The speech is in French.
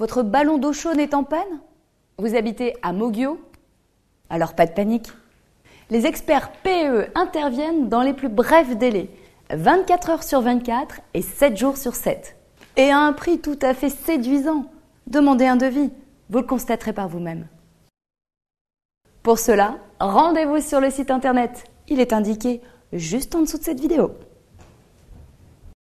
Votre ballon d'eau chaude est en panne? Vous habitez à Mogio Alors pas de panique. Les experts PE interviennent dans les plus brefs délais, 24 heures sur 24 et 7 jours sur 7. Et à un prix tout à fait séduisant. Demandez un devis, vous le constaterez par vous-même. Pour cela, rendez-vous sur le site internet. Il est indiqué juste en dessous de cette vidéo.